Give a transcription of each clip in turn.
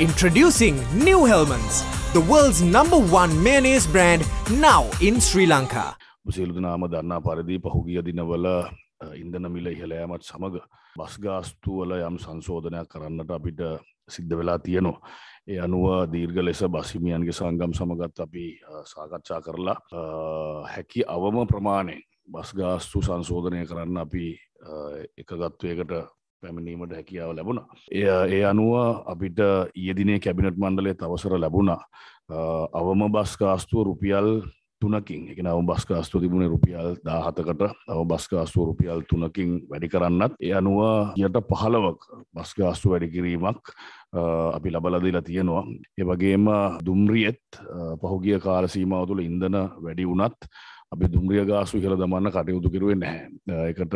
Introducing New Hellmans, the world's number one mayonnaise brand now in Sri Lanka. සියලුදනාම දන්නා පරිදි පහුගිය දිනවල ඉන්දන මිල ඉහළෑමත් සමඟ බස්ගාස්තුවල යම් සංශෝධනයක් කරන්නට අපිට සිද්ධ වෙලා තියනවා. ඒ අනුව දීර්ග ලෙස බසිමියන්ගේ සංගම් සමගත් අපි සාකච්ඡා කරලා හැකි අවම ප්‍රමාණය බස්ගාස්තු සංශෝධනය කරන්න අපි එකගත්වයකට පැමිණීමට හැකියාව ලැබුණ. එය ඒ අනුව අපිට ඊයදිනේ කැබිනට් මණ්ඩලේ තවසර ලැබුණා අවම බස්කාස්තුව රුපියල් තුනකින්. එක නව බස්කාස්තු තිබුණ රුපියල් දාහතකට අව බස්කාස්තුව රුපියල් තුනකින් වැඩි කරන්නත් ඒ අනුව යට පහළවක් බස්ගාස්තු වැඩි කිරීමක් අපි ලබලදිලා තියෙනවා. ඒ වගේම දුම්රියත් පහුගිය කාල සීමාව තුළ ඉන්දන වැඩි වුණත් අපි දුම්රිය ගාසු ඉහළ දමන්න කටයුතු කිරුවේ නැහැ. එකට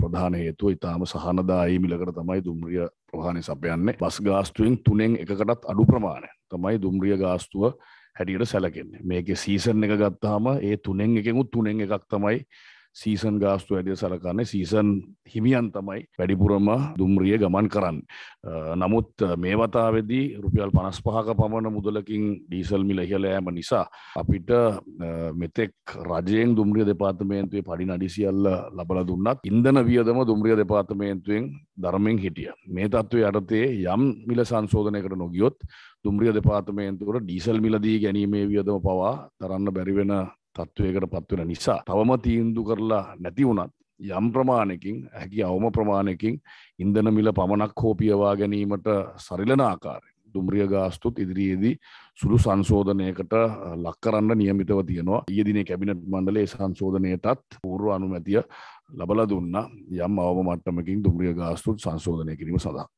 ප්‍රධාන හේතුව ඉතාම සහනදායි මිලකට තමයි දුම්රිය ප්‍රහාණය සපයන්නේ. බස් ගාස්තුවෙන් තුනෙන් එකකටත් අඩු ප්‍රමාණය තමයි දුම්රිය ගාස්තුව හැටියට සැලකෙන්නේ. මේක සීසන් එක ගත්තාම ඒ තුනෙන් එකෙකුත් තුනෙන් එකක් තමයි සීසන් ගාස්තු ඇඩිය සලකන්නේ සීසන් හිමියන් තමයි වැඩිපුරම දුම්රිය ගමන් කරන්න. නමුත් මේ වතාවෙදී රුපියල් පනස් පහක පමණ මුදලකින් ඩීසල් මිල ඉහළ ෑම නිසා අපිට මෙතෙක් රජයෙන් දුම්රිය දෙපාර්තමේන්තුවේ පඩි අඩිසිියල්ල ලබල දුන්නත් ඉන්දන වියදම දුම්රිය දෙපාර්තමේන්තුවෙන් ධර්මයෙන් හිටිය. මේ තත්ත්ව යටතේ යම් මිල සංශෝධනයකට නොගියොත් දුම්රිය දෙපාර්තමේන්තුවට ඩීසල් මිලදී ගැනීමේ වියදම පවා තරන්න බැරිවෙන තත්ත්වයකට පත්වෙන නිසා තවම තීන්දු කරලා නැති වුණත් යම් ප්‍රමාණයකින් හැකි අවම ප්‍රමාණයකින් ඉන්දන මිල පමණක් හෝපියවා ගැනීමට සරිලන ආකාරය දුම්රිය ගාස්තුත් ඉදිරියේදී සුළු සංශෝධනයකට ලක්කරන්න නියමිතව තියෙනවා. ඊදිනේ කැබිනට් මණ්ඩලේ සංශෝධනයටත් පූර්ව අනුමැතිය ලබල දුන්න යම් අවම මට්ටමකින් දුම්රිය ගාස්තුත් සංශෝධනය කිරීම සඳහා.